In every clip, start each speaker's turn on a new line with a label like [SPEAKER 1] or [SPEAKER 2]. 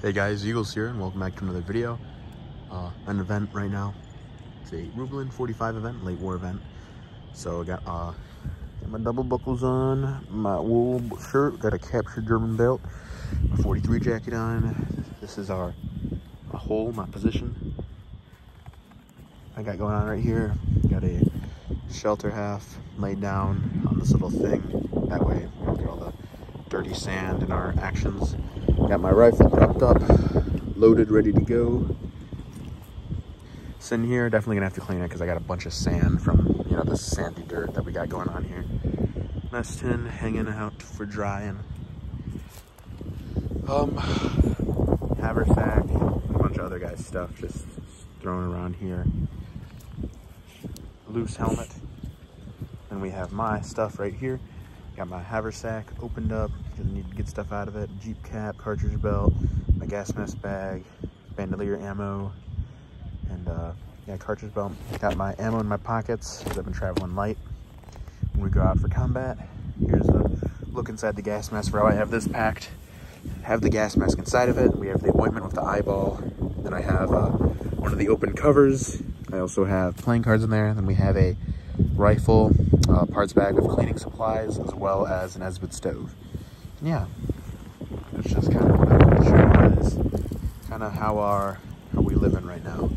[SPEAKER 1] hey guys, Eagles here, and welcome back to another video. Uh, an event right now. It's a Rubelen 45 event, late war event. So I got, uh, got my double buckles on, my wool shirt, got a captured German belt, my 43 jacket on. This is our my hole, my position. I got going on right here. Got a shelter half laid down on this little thing. That way, get all the dirty sand in our actions. Got my rifle propped up, loaded, ready to go. Sitting here, definitely gonna have to clean it because I got a bunch of sand from, you know, the sandy dirt that we got going on here. Mess tin hanging out for drying. Um, haversack, a bunch of other guys' stuff just thrown around here. Loose helmet. And we have my stuff right here. Got my haversack opened up, I need to get stuff out of it. Jeep cap, cartridge belt, my gas mask bag, bandolier ammo, and uh, yeah, cartridge belt. Got my ammo in my pockets, because I've been traveling light when we go out for combat. Here's a look inside the gas mask for how I have this packed. Have the gas mask inside of it. We have the ointment with the eyeball. Then I have uh, one of the open covers. I also have playing cards in there. Then we have a rifle, uh, parts bag of cleaning supplies, as well as an Esbit stove. Yeah, that's just kind of what I wanted to you guys. Kind of how our how we living right now.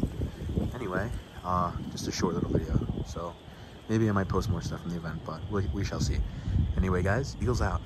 [SPEAKER 1] Anyway, uh, just a short little video. So maybe I might post more stuff from the event, but we, we shall see. Anyway, guys, Eagles out.